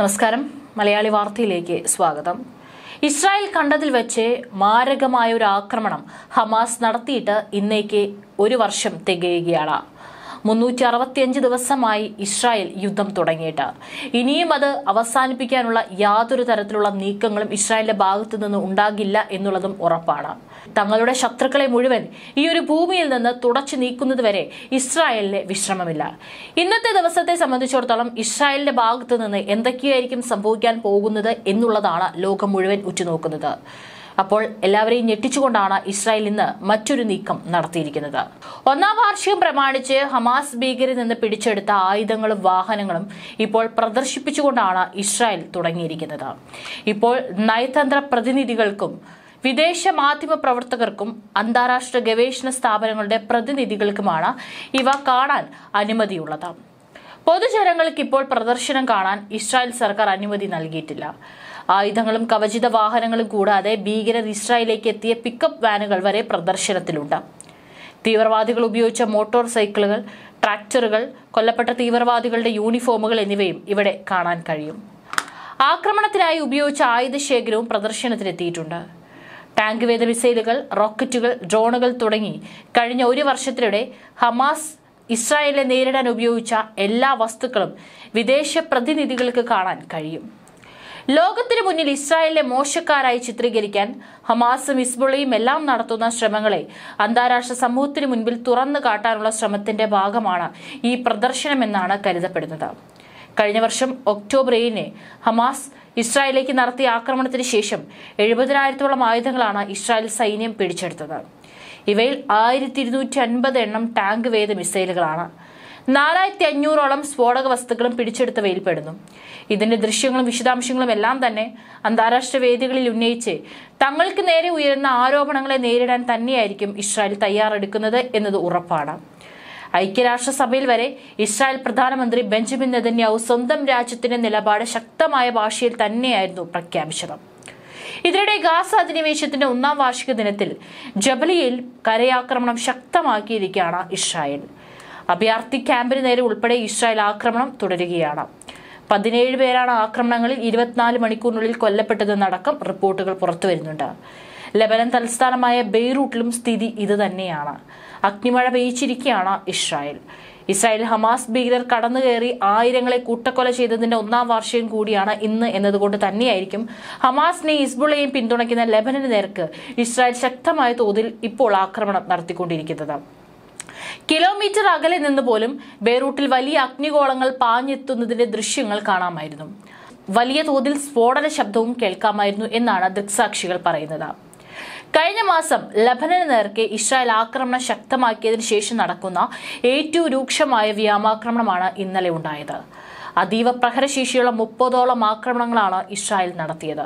നമസ്കാരം. മലയാളി വാർത്തയിലേക്ക് സ്വാഗതം. ഇസ്രായേൽ കണ്ടതിൽ വെച്ച് മാരകമായ ഒരു ആക്രമണം ഹമാസ് നടത്തിയിട്ട് ഇന്നേക്ക് ഒരു വർഷം തികയുകയാണ്. മുന്നൂറ്റി അറുപത്തിയഞ്ച് ദിവസമായി ഇസ്രായേൽ യുദ്ധം തുടങ്ങിയിട്ട്. ഇനിയും അത് അവസാനിപ്പിക്കാനുള്ള യാതൊരു തരത്തിലുള്ള നീക്കങ്ങളും ഇസ്രായേലിന്റെ ഭാഗത്തു നിന്ന് ഉണ്ടാകില്ല എന്നുള്ളതും ഉറപ്പാണ്. തങ്ങളുടെ ശത്രുക്കളെ മുഴുവൻ ഈ ഒരു ഭൂമിയിൽ നിന്ന് തുടച്ചു നീക്കുന്നതുവരെ ഇസ്രായേലിന് വിശ്രമമില്ല. ഇന്നത്തെ ദിവസത്തെ സംബന്ധിച്ചിടത്തോളം ഇസ്രായേലിന്റെ ഭാഗത്തു നിന്ന് എന്തൊക്കെയായിരിക്കും സംഭവിക്കാൻ പോകുന്നത് എന്നുള്ളതാണ് ലോകം മുഴുവൻ ഉറ്റുനോക്കുന്നത്. അപ്പോൾ എല്ലാവരെയും ഞെട്ടിച്ചുകൊണ്ടാണ് ഇസ്രായേൽ ഇന്ന് മറ്റൊരു നീക്കം നടത്തിയിരിക്കുന്നത്. ഒന്നാം വാർഷികം പ്രമാണിച്ച് ഹമാസ് ഭീകരിൽ നിന്ന് പിടിച്ചെടുത്ത ആയുധങ്ങളും വാഹനങ്ങളും ഇപ്പോൾ പ്രദർശിപ്പിച്ചുകൊണ്ടാണ് ഇസ്രായേൽ തുടങ്ങിയിരിക്കുന്നത്. ഇപ്പോൾ നയതന്ത്ര പ്രതിനിധികൾക്കും വിദേശ മാധ്യമ പ്രവർത്തകർക്കും അന്താരാഷ്ട്ര ഗവേഷണ സ്ഥാപനങ്ങളുടെ പ്രതിനിധികൾക്കുമാണ് ഇവ കാണാൻ അനുമതിയുള്ളത്. പൊതുജനങ്ങൾക്ക് ഇപ്പോൾ പ്രദർശനം കാണാൻ ഇസ്രായേൽ സർക്കാർ അനുമതി നൽകിയിട്ടില്ല. ആയുധങ്ങളും കവചിത വാഹനങ്ങളും കൂടാതെ ഭീകരർ ഇസ്രായേലിലേക്ക് എത്തിയ പിക്കപ്പ് വാനുകൾ വരെ പ്രദർശനത്തിലുണ്ട്. തീവ്രവാദികൾ ഉപയോഗിച്ച മോട്ടോർ സൈക്കിളുകൾ ട്രാക്ടറുകൾ കൊല്ലപ്പെട്ട തീവ്രവാദികളുടെ യൂണിഫോമുകൾ എന്നിവയും ഇവിടെ കാണാൻ കഴിയും. ആക്രമണത്തിനായി ഉപയോഗിച്ച ആയുധ ആയുധശേഖരവും പ്രദർശനത്തിലെത്തിയിട്ടുണ്ട് ടാങ്ക് വേദ മിസൈലുകൾ റോക്കറ്റുകൾ ഡ്രോണുകൾ തുടങ്ങി കഴിഞ്ഞ ഒരു വർഷത്തിനിടെ ഹമാസ് ഇസ്രായേലിനെ നേരിടാൻ ഉപയോഗിച്ച എല്ലാ വസ്തുക്കളും വിദേശ പ്രതിനിധികൾക്ക് കാണാൻ കഴിയും. ലോകത്തിനു മുന്നിൽ ഇസ്രായേലിനെ മോശക്കാരായി ചിത്രീകരിക്കാൻ ഹമാസും ഇസ്ബുളയും എല്ലാം നടത്തുന്ന ശ്രമങ്ങളെ അന്താരാഷ്ട്ര സമൂഹത്തിനു മുൻപിൽ തുറന്നു കാട്ടാനുള്ള ശ്രമത്തിന്റെ ഭാഗമാണ് ഈ പ്രദർശനമെന്നാണ് കരുതപ്പെടുന്നത്. കഴിഞ്ഞ വർഷം ഒക്ടോബർ ഏഴിന് ഹമാസ് ഇസ്രായേലിലേക്ക് നടത്തിയ ആക്രമണത്തിന് ശേഷം എഴുപതിനായിരത്തോളം ആയുധങ്ങളാണ് ഇസ്രായേൽ സൈന്യം പിടിച്ചെടുത്തത്. ഇവയിൽ ആയിരത്തി ഇരുന്നൂറ്റി അൻപത് എണ്ണം ടാങ്ക് വേദ മിസൈലുകളാണ്. നാലായിരത്തി അഞ്ഞൂറോളം സ്ഫോടക വസ്തുക്കളും പിടിച്ചെടുത്തവയിൽ പെടുന്നു ഇതിന്റെ ദൃശ്യങ്ങളും വിശദാംശങ്ങളും എല്ലാം തന്നെ അന്താരാഷ്ട്ര വേദികളിൽ ഉന്നയിച്ച് തങ്ങൾക്ക് നേരെ ഉയരുന്ന ആരോപണങ്ങളെ നേരിടാൻ തന്നെയായിരിക്കും ഇസ്രായേൽ തയ്യാറെടുക്കുന്നത് എന്നത് ഉറപ്പാണ്. ഐക്യരാഷ്ട്രസഭയിൽ വരെ ഇസ്രായേൽ പ്രധാനമന്ത്രി ബെഞ്ചമിൻ നെതന്യാവു സ്വന്തം രാജ്യത്തിന്റെ നിലപാട് ശക്തമായ ഭാഷയിൽ തന്നെയായിരുന്നു പ്രഖ്യാപിച്ചത്. ഇതിനിടെ ഗാസ അധിനിവേശത്തിന്റെ ഒന്നാം വാർഷിക ദിനത്തിൽ ജബലിയിൽ കരയാക്രമണം ശക്തമാക്കിയിരിക്കുകയാണ് ഇസ്രായേൽ. അഭയാർത്ഥി ക്യാമ്പിന് നേരെ ഉൾപ്പെടെ ഇസ്രായേൽ ആക്രമണം തുടരുകയാണ്. പതിനേഴ് പേരാണ് ആക്രമണങ്ങളിൽ ഇരുപത്തിനാല് മണിക്കൂറിനുള്ളിൽ കൊല്ലപ്പെട്ടതെന്നടക്കം റിപ്പോർട്ടുകൾ പുറത്തുവരുന്നുണ്ട് ലബനൻ തലസ്ഥാനമായ ബെയ്റൂട്ടിലും സ്ഥിതി ഇതുതന്നെയാണ് അഗ്നിമഴ പെയ്ച്ചിരിക്കുകയാണ് ഇസ്രായേൽ. ഇസ്രായേൽ ഹമാസ് ഭീകരർ കടന്നുകയറി ആയിരങ്ങളെ കൂട്ടക്കൊല ചെയ്തതിന്റെ ഒന്നാം വാർഷികം കൂടിയാണ് ഇന്ന് എന്നതുകൊണ്ട് തന്നെയായിരിക്കും ഹമാസിനെ ഇസ്ബുളയും പിന്തുണയ്ക്കുന്ന ലബനന് നേർക്ക് ഇസ്രായേൽ ശക്തമായ തോതിൽ ഇപ്പോൾ ആക്രമണം നടത്തിക്കൊണ്ടിരിക്കുന്നത്. കിലോമീറ്റർ അകലെ നിന്ന് പോലും ബെയ്റൂട്ടിൽ വലിയ അഗ്നിഗോളങ്ങൾ പാഞ്ഞെത്തുന്നതിന്റെ ദൃശ്യങ്ങൾ കാണാമായിരുന്നു. വലിയ തോതിൽ സ്ഫോടന ശബ്ദവും കേൾക്കാമായിരുന്നു എന്നാണ് ദൃക്സാക്ഷികൾ പറയുന്നത്. കഴിഞ്ഞ മാസം ലബനന് നേർക്കെ ഇസ്രായേൽ ആക്രമണം ശക്തമാക്കിയതിനു ശേഷം നടക്കുന്ന ഏറ്റവും രൂക്ഷമായ വ്യോമാക്രമണമാണ് ഇന്നലെ ഉണ്ടായത്. അതീവ പ്രഹരശേഷിയുള്ള മുപ്പതോളം ആക്രമണങ്ങളാണ് ഇസ്രായേൽ നടത്തിയത്.